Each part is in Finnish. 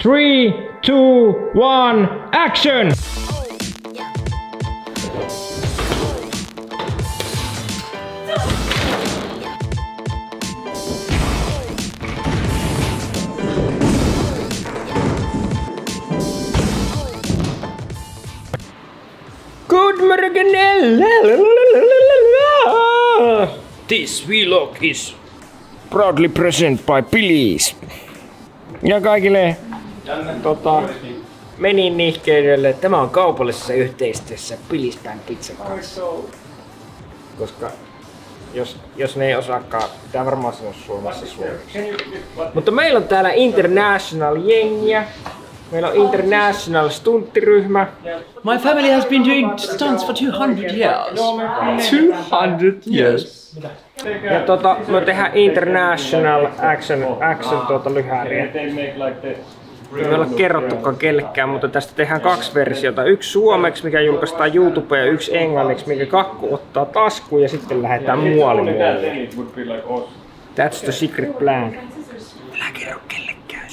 Three, two, one, action! Good morning! This vlog is proudly present by Billy's. Ja kaikille tota, menin nihkeydelle. Tämä on kaupallisessa yhteistyössä Billy's Pizza kanssa. Koska jos, jos ne ei osaakaan, pitää varmaan sanoa Suomessa suomeksi. Mutta meillä on täällä International jengiä. Meillä on International stunttiryhmä. My family has been doing stunts for 200 years. 200 years. Ja tota, me tehdään International Action, action tuota lyhääriä. Ei olla kerrottukaan kellekään, mutta tästä tehdään kaksi versiota. Yksi suomeksi, mikä julkaistaan YouTubeen, ja yksi englanniksi, mikä kakku ottaa taskuun ja sitten lähdetään muolimuolle. That's the secret plan. Älä kerro kellekään.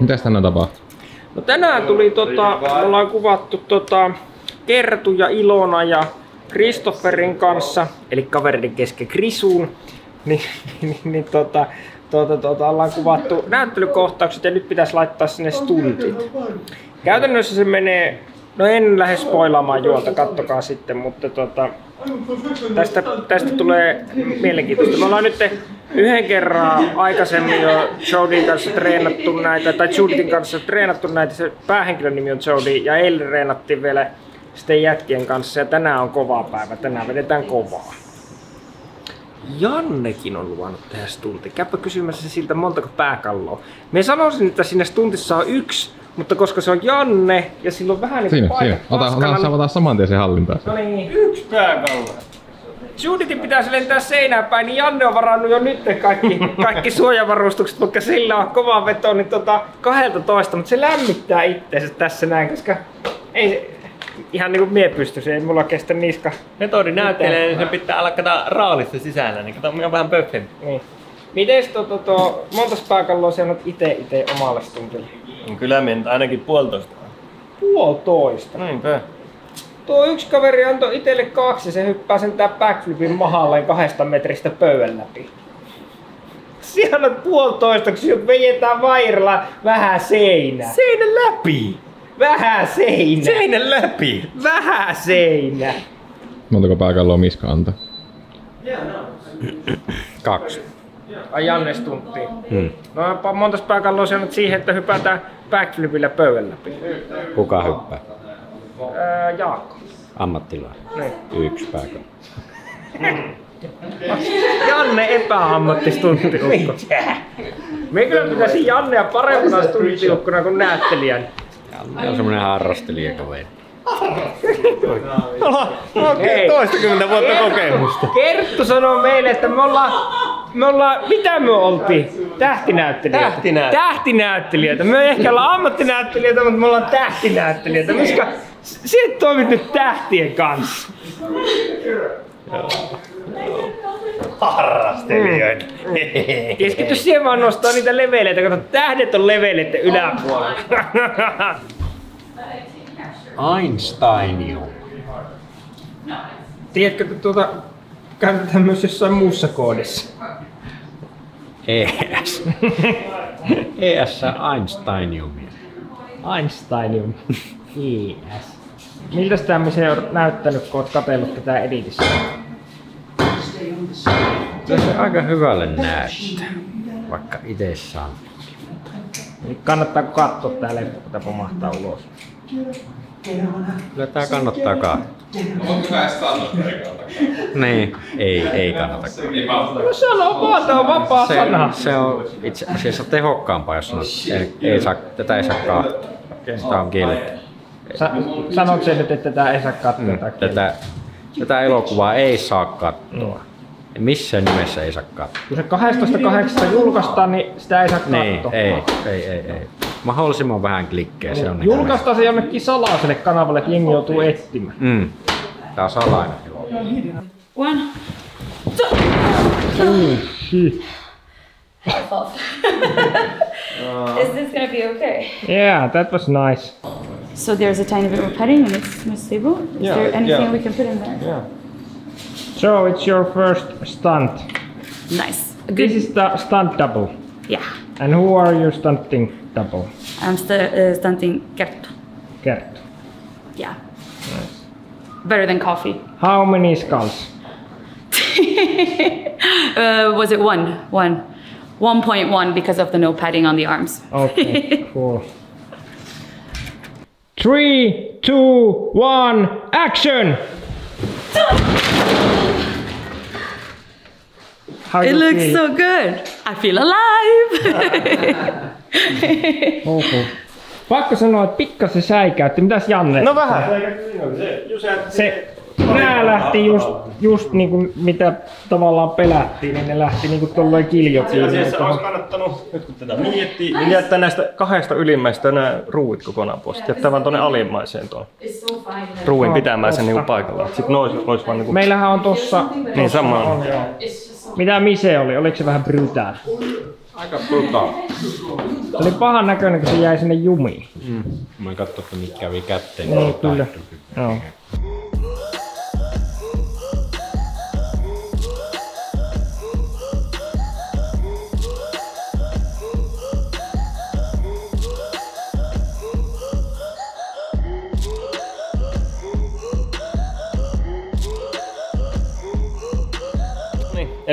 Mitäs tänään tapahtuu? No tänään tuli tota, me ollaan kuvattu tota Kertu ja Ilona ja Kristofferin kanssa, eli kavereiden kesken Krisuun, niin, niin, niin tota, tota, tota, ollaan kuvattu näyttelykohtaukset ja nyt pitäisi laittaa sinne stuntit. Käytännössä se menee, no en lähde spoilaamaan juolta, kattokaa sitten, mutta tota, tästä, tästä tulee mielenkiintoista. Me ollaan nyt yhden kerran aikaisemmin jo Jodin kanssa treenattu näitä, tai Judithin kanssa treenattu näitä, se päähenkilön nimi on Jody, ja eilen treenattiin vielä sitten jätkien kanssa, ja tänään on kova päivä, tänään vedetään kovaa. Jannekin on luvannut tehdä stunti. Käypä kysymässä siltä montako pääkalloa. Me sanoisin, että sinne stuntissa on yksi, mutta koska se on Janne ja sillä on vähän niin Siinä, siinä. Ota, ota, ota, ota saman tien sen hallintaan. No niin. Yksi pääkallo. Juditin pitäisi lentää seinään päin, niin Janne on varannut jo nyt kaikki, kaikki suojavarustukset, vaikka sillä on kova veto, niin tota 12, mutta se lämmittää itseensä tässä näin, koska ei ihan niinku mie pysty, se ei mulla kestä niska. Metodi näyttelee, niin sen pitää alkaa raalissa sisällä, niin kato, on vähän pöffempi. Niin. Mites to, to, to, montas pääkalloa sä annat ite ite omalle stuntille? Kyllä minä ainakin puolitoista. Puolitoista. Niinpä. Tuo yksi kaveri antoi itelle kaksi, se hyppää sen tää backflipin mahalleen kahdesta metristä pöydän läpi. Siellä on puolitoista, kun vejetään vairalla vähän seinä. Seinän läpi! Vähän seinä. Seinän läpi! Vähän seinä. Montako pääkalloa Miska antaa? Kaksi. Ai Janne stuntti. Hmm. No montas pääkalloa sä annat siihen, että hypätään backflipillä pöydän läpi? Kuka hyppää? Ää, Jaakko. Ammattilainen. Niin. Yksi pääkallo. Janne epäammattistunti. Mitä? Me kyllä pitäisi Jannea parempana stuntiukkuna kuin näyttelijän. Ja on semmonen harrastelijakaveri. Okei, toistakymmentä vuotta kokemusta. Kerttu sanoo meille, että me ollaan, me ollaan, mitä me oltiin? Tähtinäyttelijöitä. Tähtinäyttelijöitä. Tähtinäyttelijöitä. Me ei ehkä olla ammattinäyttelijöitä, mutta me ollaan tähtinäyttelijöitä. Miska, sä toimit nyt tähtien kanssa. Harrastelijoita. Keskity siihen vaan nostaa niitä leveleitä, kato tähdet on leveleiden yläpuolella. Einsteinium. Tiedätkö, että tuota käytetään myös jossain muussa koodissa? ES. ES Einsteiniumia. Einsteinium. Yes. Miltä tämmöisen on näyttänyt, kun oot katsellut tätä editissä? Kyllä se aika hyvälle näyttää. Vaikka itse saan. Niin Kannattaako katsoa tää leffa, kun tää pomahtaa ulos? Kyllä tää kannattaa katsoa. Niin, ei, ei kannata katsoa. No sano vaan, tää on vapaa Se, sana. se on itse asiassa tehokkaampaa, jos sanot, ei, ei saa, tätä ei saa katsoa. Tämä on kielletty. Sä, sanot sen nyt, että tää ei saa katsoa. Mm, tää tätä, tätä elokuvaa ei saa katsoa. Ja missään nimessä ei saa katsoa. Kun se 12.8. julkaistaan, niin sitä ei saa Niin, katsoa. ei, ei, ei, ei. Mahdollisimman vähän klikkejä, se on niin. Julkaistaan se jonnekin salaiselle kanavalle, että jengi joutuu etsimään. Mm. Tää on salainen. One. fault. Is this gonna be okay? Yeah, that was nice. So there's a tiny bit of padding and it's more stable. Is Yeah, there anything yeah. we can put in there? Yeah. So it's your first stunt. Nice. A This is the stunt double. Yeah. And who are you stunting double? I'm st- uh, stunting Gert. Gert. Yeah. Nice. Better than coffee. How many skulls? Uh, was it one? One. 1.1 because of the no padding on the arms. Okay, cool. Three, two, one, action! How It looks feel? so good. I feel alive. Okay. Pakko sanoa, että pikkasen säikäytti. Mitäs Janne? No vähän. Se, nää lähti just, just niinku mitä tavallaan pelättiin, niin ne lähti niinku tolleen kiljotiin. Asiassa olisi kannattanut, nyt kun tätä miettii, niin jättää näistä kahdesta ylimmäistä nämä ruuit kokonaan pois. Jättää vaan tuonne alimmaiseen tuon ruuin pitämään sen niinku paikallaan. Sitten nois olisi vaan niinku... Meillähän on tossa... Niin sama on. on joo. Mitä Mise oli? Oliko se vähän brutaal? Aika brutal. Se oli pahan näköinen, kun se jäi sinne jumiin. Mä en katso, että mitkä kävi kätteen. Niin, kyllä. Joo.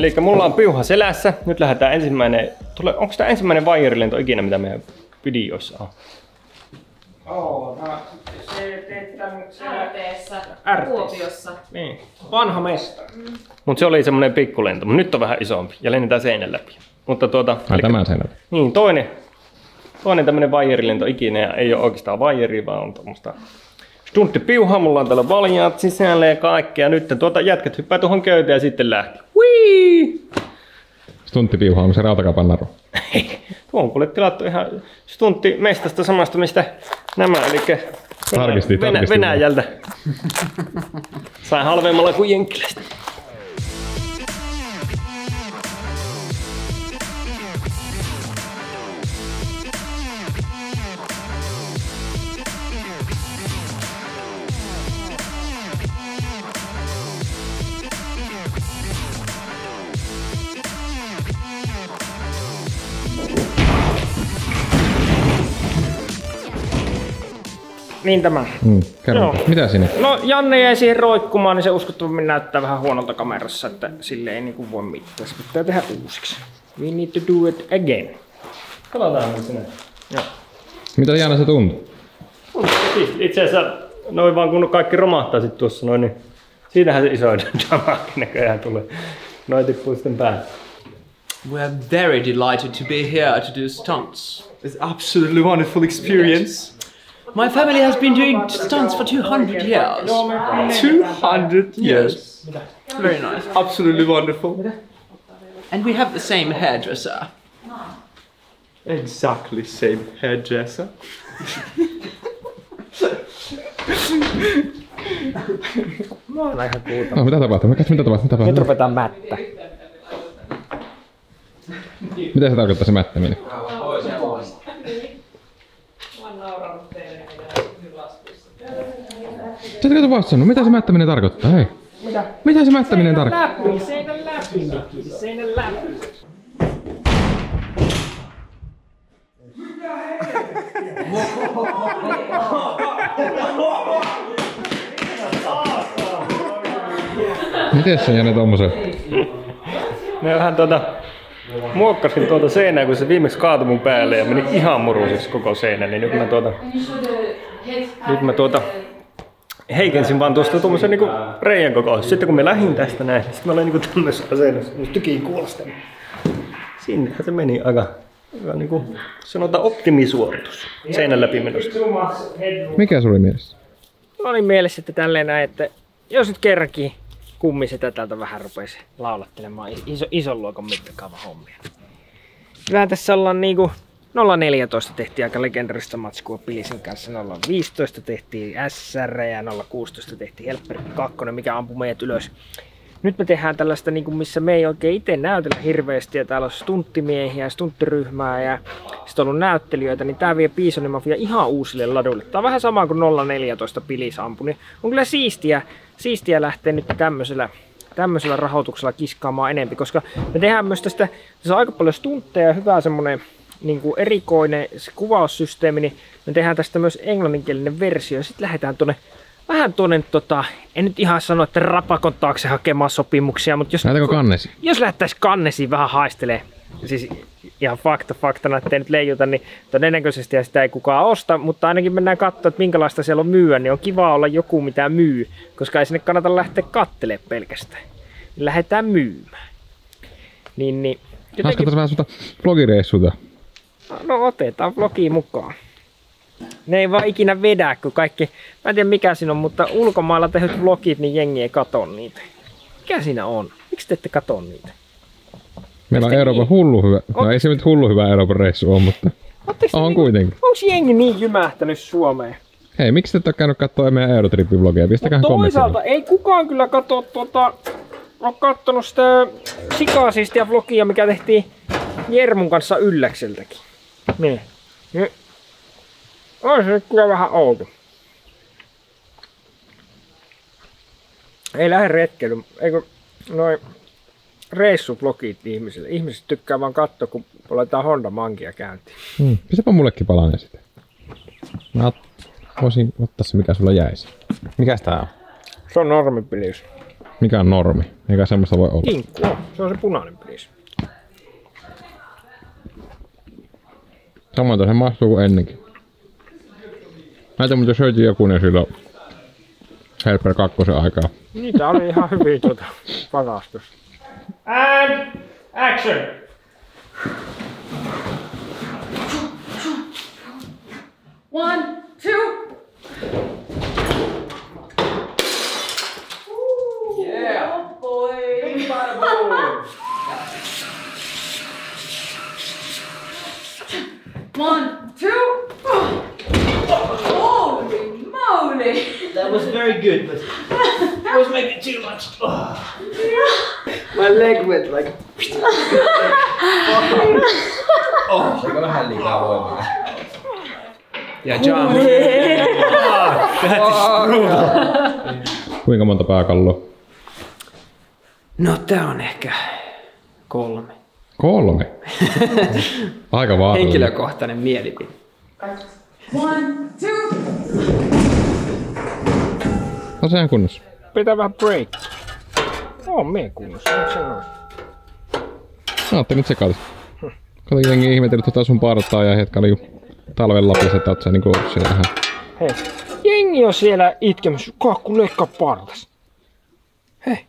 Eli mulla on piuha selässä. Nyt lähdetään ensimmäinen... Tule, onko tämä ensimmäinen vaijerilento ikinä, mitä meidän videoissa on? Oo, se RTssä. Kuopiossa. Niin. Vanha mestari. Mutta se oli semmoinen pikkulento, mutta nyt on vähän isompi ja lennetään seinän läpi. Mutta tuota, Ai elikkä- tämän sen. Niin, toinen, toinen tämmönen vaijerilento ikinä ja ei ole oikeastaan vaijeri, vaan on tämmöistä stunttipiuhaa. Mulla on täällä valjaat sisällä ja kaikkea. Nyt tuota jätkät hyppää tuohon köyteen ja sitten lähti. Whee! Stunttipiuha, onko se rautakaupan naru? Tuo on kuule tilattu ihan stuntti mestasta samasta, mistä nämä, eli Tarkistin, Venä- tarkistin. Venäjältä. Sai halvemmalla kuin Jenkkilästä. Niin tämä. Mm. Joo. Mitä sinne? No Janne jäi siihen roikkumaan, niin se uskottavasti näyttää vähän huonolta kamerassa, että sille ei niinku voi mitään. Se pitää tehdä uusiksi. We need to do it again. Katsotaan nyt sinne. Joo. Mitä Jaana se tuntuu? Itse asiassa noin vaan kun kaikki romahtaa sit tuossa noin, niin siitähän se iso damage näköjään tulee. Noin tippuu sitten päälle. We're very delighted to be here to do stunts. It's absolutely wonderful experience. My family has been doing stunts for 200 years. 200 years. Very nice. Absolutely wonderful. And we have the same hairdresser. Exactly same hairdresser. Mä oon ihan kuuta. No, mitä tapahtuu? Mikä, mitä tapahtuu? Mitä Nyt tapahtuu? ruvetaan mättä. Mitä se tarkoittaa se mättäminen? Sä et kato vastannut. Mitä se mättäminen tarkoittaa? Hei. Mitä? Mitä se mättäminen tarkoittaa? Läpi, seinän läpi, seinän läpi. Miten se Janne tommosen? Me vähän tuota, muokkasin tuota seinää, kun se viimeksi kaatui mun päälle ja meni ihan muruiseksi koko seinä, niin nyt mä tuota, nyt mä tuota heikensin vaan tuosta tuommoisen niinku reijän kokoa. Sitten kun me lähdin tästä näin, sitten mä olin niinku tämmöisessä asennossa, tykiin kuulosta. Sinnehän se meni aika, aika niinku, sanotaan optimisuoritus seinän läpi menosta. Mikä sulla oli mielessä? Mä olin mielessä, että tälleen näin, että jos nyt kerrankin kummisetä täältä vähän rupesi laulattelemaan iso, ison luokan mittakaava hommia. Kyllähän tässä ollaan niinku 014 tehtiin aika legendarista matskua Pilisin kanssa, 015 tehtiin SR ja 016 tehtiin Helper 2, mikä ampui meidät ylös nyt me tehdään tällaista, niin kuin missä me ei oikein itse näytellä hirveästi ja täällä on stunttimiehiä stunttiryhmää ja sitten on ollut näyttelijöitä, niin tää vie Piisonin Mafia ihan uusille laduille. Tää on vähän sama kuin 014 pilisampu, niin on kyllä siistiä, siistiä lähteä nyt tämmöisellä tämmöisellä rahoituksella kiskaamaan enempi, koska me tehdään myös tästä, tässä on aika paljon stuntteja ja hyvä semmonen niin kuin erikoinen se kuvaussysteemi, niin me tehdään tästä myös englanninkielinen versio sitten lähdetään tuonne vähän tuonne, tota, en nyt ihan sano, että rapakon taakse hakemaan sopimuksia, mutta jos, Lähdetäänkö kannesi? jos lähdettäisiin kannesiin vähän haistelee, siis ihan fakta faktana, ettei nyt leijuta, niin todennäköisesti sitä ei kukaan osta, mutta ainakin mennään katsoa, että minkälaista siellä on myyä, niin on kiva olla joku, mitä myy, koska ei sinne kannata lähteä kattelemaan pelkästään. Lähdetään myymään. Niin, niin. Hauska tässä vähän semmoista vlogireissuta. No otetaan vlogiin mukaan. Ne ei vaan ikinä vedä, kun kaikki, mä en tiedä mikä siinä on, mutta ulkomailla tehdyt vlogit, niin jengi ei kato niitä. Mikä siinä on? Miksi te ette kato niitä? Meillä on Euroopan hullu hyvä. No ei se nyt hullu hyvä Euroopan reissu on, mutta on niinku- kuitenkin. Onks jengi niin jymähtänyt Suomeen? Hei, miksi te ette ole käynyt katsoa meidän Eurotrippi-vlogia? Pistäkää Mut toisaalta ei kukaan kyllä katso tuota... Ole kattonut sitä sikasiistia vlogia, mikä tehtiin Jermun kanssa Ylläkseltäkin. Niin. niin. On se nyt kyllä vähän outo. Ei lähde retkeily. Eikö noin reissuvlogit ihmisille. Ihmiset tykkää vaan katsoa, kun laitetaan Honda Mankia käyntiin. Hmm. Pistäpä mullekin palanen sitten. Mä voisin ottaa se, mikä sulla jäisi. Mikäs tää on? Se on normipilius. Mikä on normi? Eikä semmoista voi olla. Kinkku on. Se on se punainen pilius. Samoin se maistuu kuin ennenkin. Näitä muuten syötiin joku ne silloin Helper 2 aikaa. Niitä oli ihan hyvin tuota pakastus. And action! One, two. Yeah. Oh boy. One, two. Holy moly. That was very good, but it was maybe too much. Oh. My leg went like... Ja jump. Kuinka monta pääkalloa? No tää on ehkä kolme. Kolme. Aika vaarallinen. Henkilökohtainen mielipide. One, two. No sehän kunnossa. Pitää vähän break. On mie kunnossa. Onko se noin? Mä ajattelin nyt sekaisin. Kato jengi ihmetellyt tota sun partaa ja hetkä oli talven Lapissa, että oot sä niinku siellä vähän. Hei. Jengi on siellä itkemässä. Kakku leikkaa partas. Hei.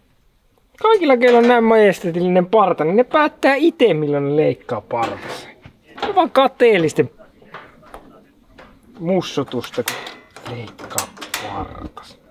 Kaikilla, keillä on näin majesteetillinen parta, niin ne päättää itse, milloin ne leikkaa partas. Se on vaan kateellisten mussutusta, kun leikkaa partas.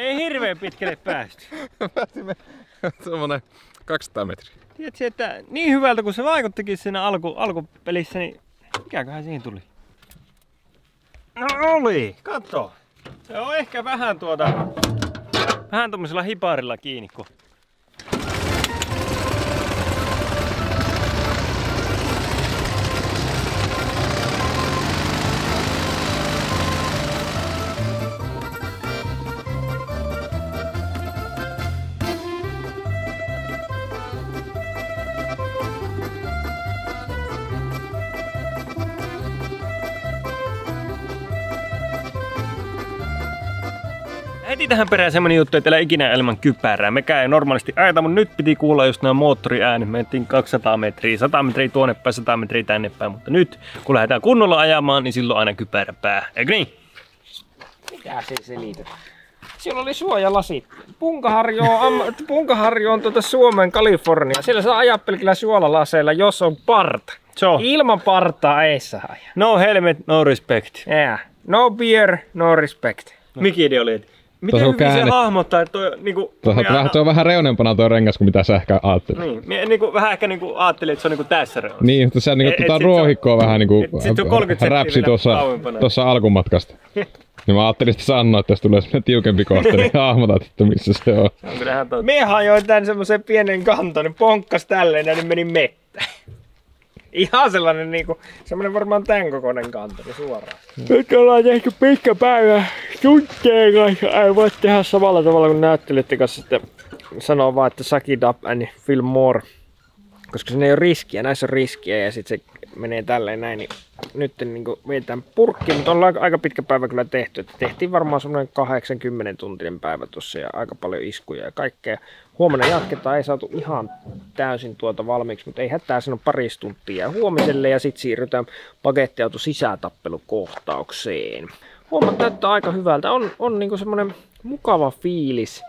Ei hirveän pitkälle päästy. Semmonen 200 metriä. Tiedätkö, että niin hyvältä kuin se vaikuttikin siinä alku, alkupelissä, niin mikäköhän siihen tuli? No oli, katso. Se on ehkä vähän tuota, vähän tommosella hiparilla kiinni, kun Heti tähän perään semmonen juttu, että ei ikinä ilman kypärää. Mekään ei normaalisti ajeta, mutta nyt piti kuulla just nämä moottoriäänet. Mentiin 200 metriä, 100 metriä tuonne päin, 100 metriä tänne päin. Mutta nyt, kun lähdetään kunnolla ajamaan, niin silloin aina kypärä pää. Eikö niin? Mitä se selitä? Siellä oli suojalasit. Punkaharjo on, amma- Punkaharjo on tuota Suomen Kalifornia. Siellä saa ajaa pelkillä suolalaseilla, jos on parta. So, Ilman partaa ei saa. no helmet, no respect. Yeah. No beer, no respect. Mikä idea oli? Että Miten hyvin se käänne. hahmottaa, että toi, niinku, Tuossa minä- vähän, tuo on vähän reunempana tuo rengas kuin mitä sä ehkä ajattelit. Niin, minä niinku, vähän ehkä niinku ajattelin, että se on niinku tässä reunassa. Niin, mutta se Et- niinku tota se on- ruohikkoa vähän niinku se 30 senttiä räpsi tuossa, tuossa alkumatkasta. Niin mä ajattelin sitten sanoa, että jos tulee semmonen tiukempi kohta, niin hahmotat, että missä se on. On totta. Me hajoin tän semmosen pienen kanton, niin ponkkas tälleen ja niin meni mettä. Ihan sellainen niinku, semmonen varmaan tän kokoinen kanto niin suoraan. Nyt ollaan tehty pitkä päivä tunteen kanssa. Ei voi tehdä samalla tavalla kuin näyttelijöiden kanssa, että sanoo vaan, että suck it up and film more. Koska siinä ei ole riskiä, näissä on riskiä ja sitten se menee tälleen näin, niin nyt niin vedetään purkki, mutta ollaan aika pitkä päivä kyllä tehty. Että tehtiin varmaan semmoinen 80 tuntinen päivä tuossa ja aika paljon iskuja ja kaikkea. Huomenna jatketaan, ei saatu ihan täysin tuota valmiiksi, mutta ei hätää, siinä on pari tuntia huomiselle ja sitten siirrytään pakettiauto sisätappelukohtaukseen. Huomaat näyttää aika hyvältä. On, on niinku semmoinen mukava fiilis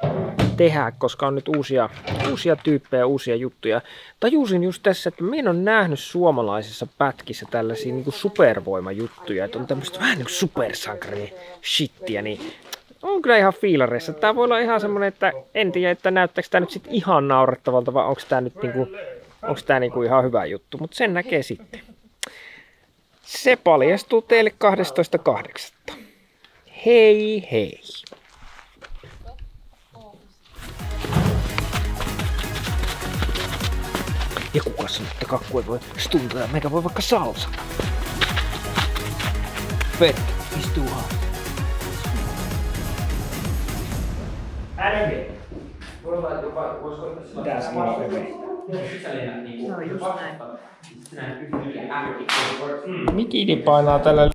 tehdä, koska on nyt uusia, uusia tyyppejä, uusia juttuja. Tajusin just tässä, että minä ole nähnyt suomalaisissa pätkissä tällaisia niin supervoimajuttuja, että on tämmöistä vähän niin kuin supersankari shittiä, niin on kyllä ihan fiilareissa. Tämä voi olla ihan semmoinen, että en tiedä, että näyttääkö tämä nyt sitten ihan naurettavalta, vai onko tämä nyt niinku, onko tämä niinku ihan hyvä juttu, mutta sen näkee sitten. Se paljastuu teille 12.8. Hei hei! Ja kuka sanoo, että kakku ei voi stuntaa, meikä voi vaikka salsa. Fett, istuu alas. Mikini painaa tällä